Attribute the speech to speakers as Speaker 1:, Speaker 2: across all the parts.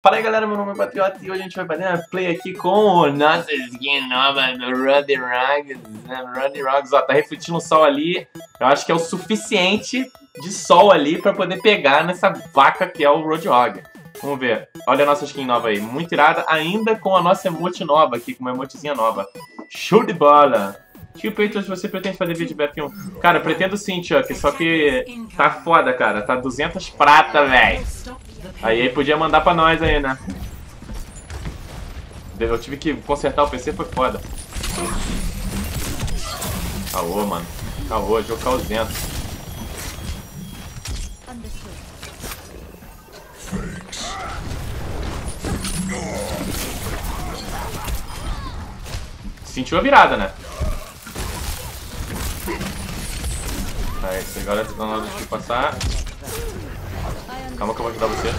Speaker 1: Fala aí galera, meu nome é Patriota e hoje a gente vai fazer uma play aqui com nossa skin nova do Ruddy Roggs. Né? Ruddy Roggs, ó, tá refletindo o sol ali. Eu acho que é o suficiente de sol ali pra poder pegar nessa vaca que é o Roadhog. Vamos ver. Olha a nossa skin nova aí, muito irada, ainda com a nossa emote nova aqui, com uma emotezinha nova. Show de bola! Tio Peitos, você pretende fazer vídeo de BF1? Cara, pretendo sim, Chuck, só que tá foda, cara. Tá 200 prata, velho. Aí, aí podia mandar pra nós aí, né? Eu tive que consertar o PC, foi foda. Caô, mano. Caô, jogo causento. Sentiu a virada, né? Aí, agora tá na hora de passar. Calma que eu vou ajudar você.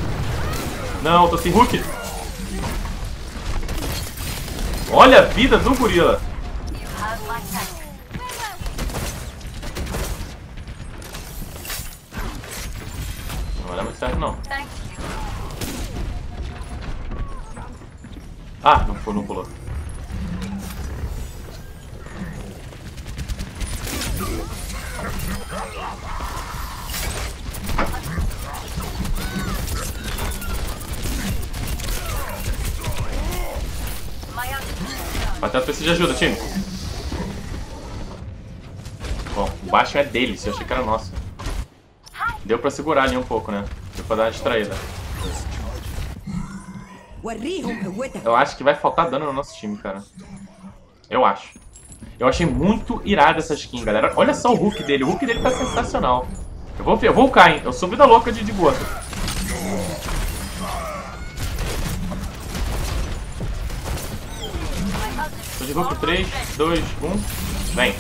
Speaker 1: Não, tô sem hook. Olha a vida do gorila. Não vai muito certo, não. Ah, não, não pulou. Pateta precisa de ajuda, time. Bom, o baixo é deles, eu achei que era nosso. Deu pra segurar ali um pouco, né? Deu pra dar uma distraída. Eu acho que vai faltar dano no nosso time, cara. Eu acho. Eu achei muito irada essa skin, galera. Olha só o Hulk dele. O Hulk dele tá sensacional. Eu vou eu vou cair, hein? Eu sou vida louca de, de gota. Tô de Hulk 3, 2, 1. Vem.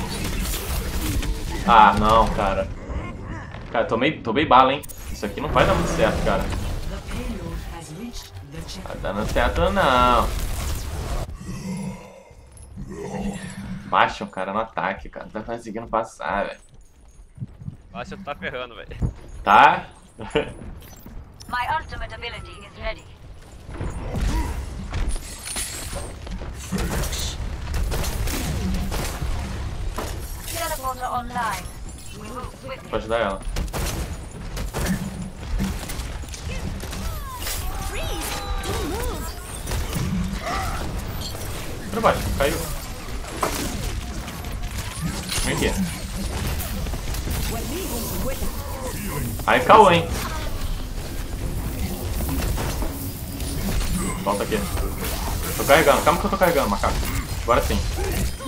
Speaker 1: Ah, não, cara. Cara, tomei, tomei bala, hein? Isso aqui não vai dar muito certo, cara. Vai dando certo, não. Baixa o cara no ataque, cara. Não tá conseguindo passar, velho.
Speaker 2: Baixa tá ferrando, velho.
Speaker 1: Tá?
Speaker 3: My ultimate ability is ready.
Speaker 1: Vou ajudar ela. Pra baixo, caiu. Vem aqui. Aí caô, hein? Volta aqui. Tô carregando, calma que eu tô carregando, macaco. Agora sim.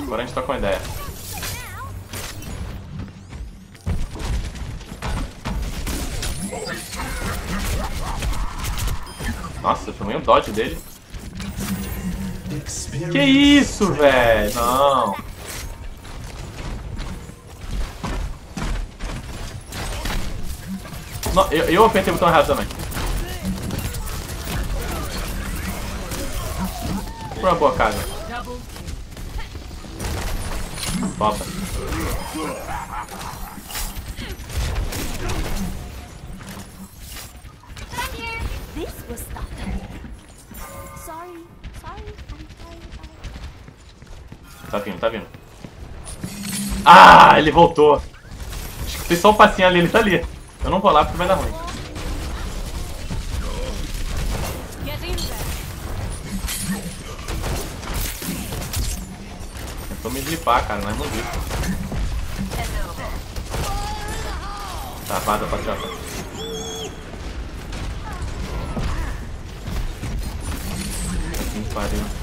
Speaker 1: Agora a gente tá com ideia. Nossa, tomei um dodge dele. Que isso, velho? Não. Não, eu, eu apertei o botão errado também. Por uma boa casa. Bota. Tá vindo, tá vindo. Ah, ele voltou. Escutei só um passinho ali, ele tá ali. Eu não vou lá porque vai dar ruim. Tentou me blipar, cara, mas não viu. Tá, vaza, patriota. Que pariu.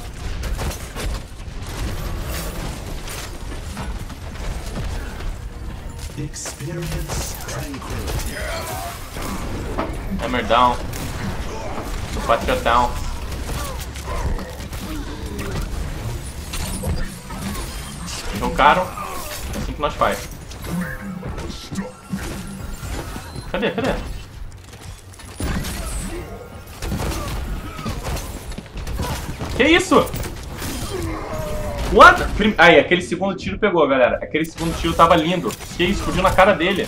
Speaker 4: Experience tranquility.
Speaker 1: Hammer down. O Patriot down. Chocaram. É assim que nós faz. Cadê? Cadê? Que isso? What? Aí, aquele segundo tiro pegou, galera. Aquele segundo tiro tava lindo. Que isso? Explodiu na cara dele.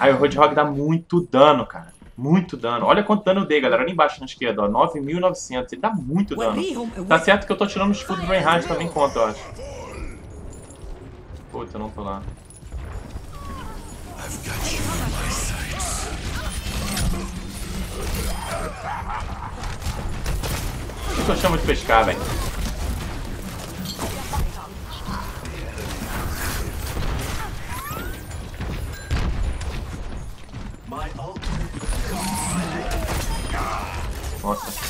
Speaker 1: Ai, o Roadhog dá muito dano, cara. Muito dano. Olha quanto dano eu dei, galera. Ali embaixo na esquerda, ó. 9.900. Ele dá muito dano. Tá certo que eu tô tirando o escudo do Reinhardt também conta, eu acho. Puta, eu não tô lá.
Speaker 4: I've got you in my.
Speaker 1: Por que eu chamo de pescar, velho?
Speaker 4: My ultimate
Speaker 1: Nossa.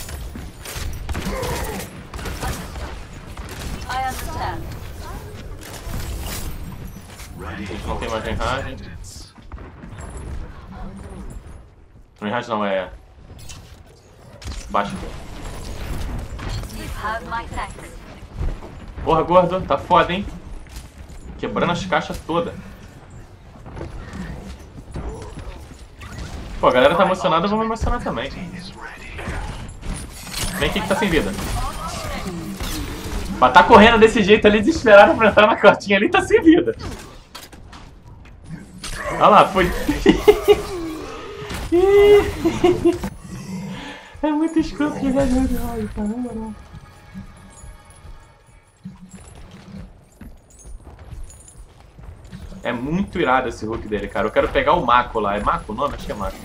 Speaker 1: Não tem mais Reinhardt.
Speaker 4: Dance.
Speaker 1: Reinhardt não, é...
Speaker 3: Thanks.
Speaker 1: Porra, gordo. Tá foda, hein? Quebrando as caixas todas. Pô, a galera tá emocionada, vamos emocionar também. Vem aqui que tá sem vida. Mas tá correndo desse jeito ali, desesperado pra entrar na cortinha ali, tá sem vida. Olha lá, foi. É muito escroto jogar de raio, cara, na moral. É muito irado esse hook dele, cara. Eu quero pegar o Mako lá. É Mako o nome? Acho que é Mako.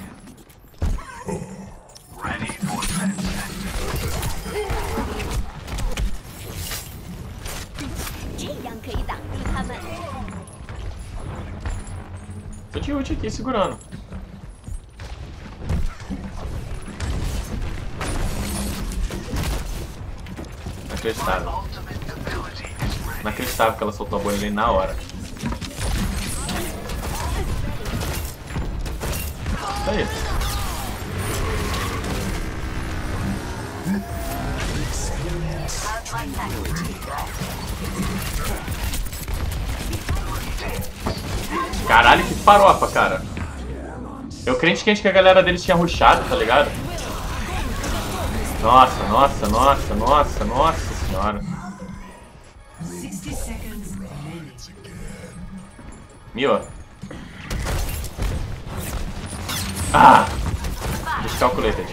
Speaker 1: Tô de ult aqui, segurando. Inacreditável. Inacreditável que ela soltou a bolha ali na hora. Isso aí.
Speaker 3: My thanks.
Speaker 1: Caralho, que farofa, cara. Eu crente que a galera deles tinha rushado, tá ligado? Nossa, nossa, nossa, nossa, nossa senhora. Mio. Ah! Miscalculated.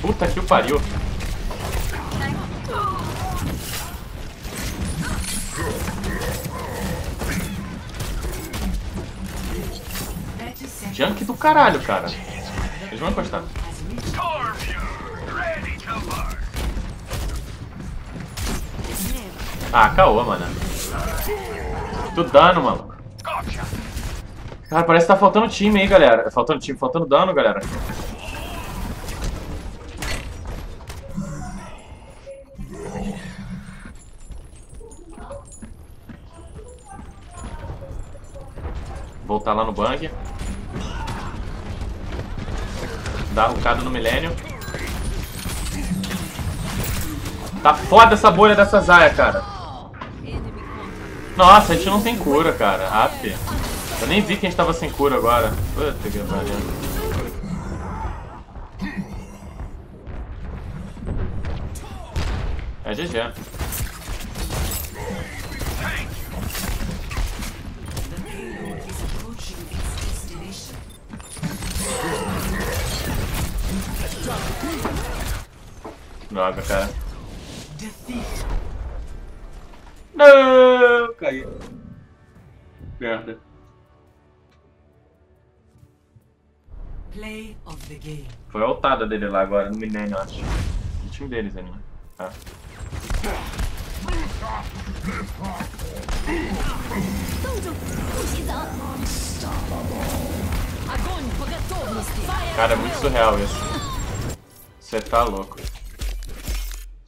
Speaker 1: Puta que o pariu. Junk do caralho, cara. Eles vão encostar. Ah, caô, mano. Muito dano, mano. Cara, parece que tá faltando time aí, galera. Faltando time, faltando dano, galera. Voltar lá no bang. Dar rucada no milênio. Tá foda essa bolha dessa Zaya, cara. Nossa, a gente não tem cura, cara. Aff. Eu nem vi que a gente tava sem cura agora. Puta que pariu. É GG. Droga, cara. Não, Caiu. Merda. Foi a altada dele lá agora, no Milênio, acho. O time deles ali, né? Tá. Cara, é muito surreal isso. Você tá louco.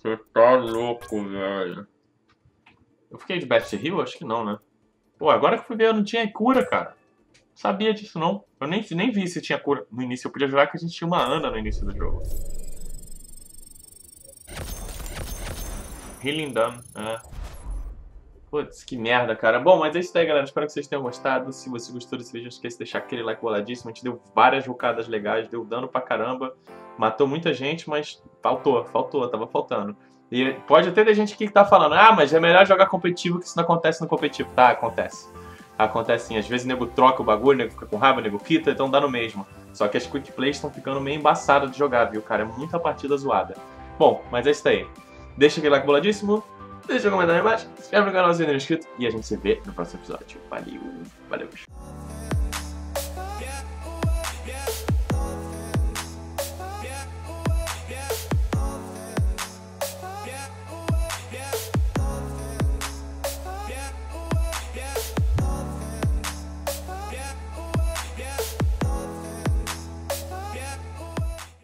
Speaker 1: Você tá louco, velho. Eu fiquei de Best Heal? Acho que não, né? Pô, agora que eu fui ver, eu não tinha cura, cara. Sabia disso, não. Eu nem, nem vi se tinha cura no início. Eu podia jurar que a gente tinha uma Ana no início do jogo. Healing Done, é. Putz, que merda, cara. Bom, mas é isso aí, galera. Espero que vocês tenham gostado. Se você gostou desse vídeo, não esqueça de deixar aquele like boladíssimo. A gente deu várias jogadas legais, deu dano pra caramba. Matou muita gente, mas faltou, faltou, tava faltando. E pode até ter gente aqui que tá falando, ah, mas é melhor jogar competitivo que isso não acontece no competitivo. Tá, acontece. Acontece sim. Às vezes o nego troca o bagulho, o nego fica com raiva, o nego quita, então dá no mesmo. Só que as quick plays estão ficando meio embaçadas de jogar, viu, cara? É muita partida zoada. Bom, mas é isso aí. Deixa aquele like boladíssimo, deixa um comentário aí embaixo, se inscreve no canal se não é inscrito e a gente se vê no próximo episódio. Valeu, valeu.